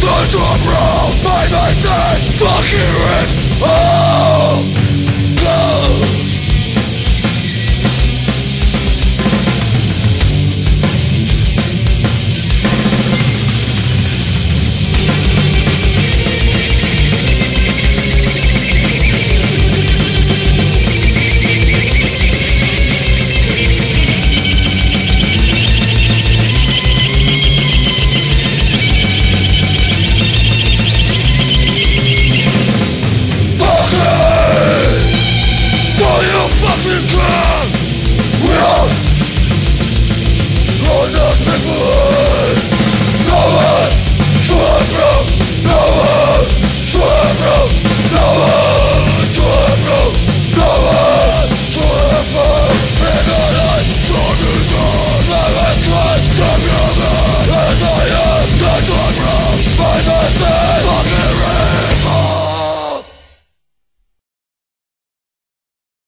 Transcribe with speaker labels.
Speaker 1: Thunderdrum, my mindset, fucking rip. Oh!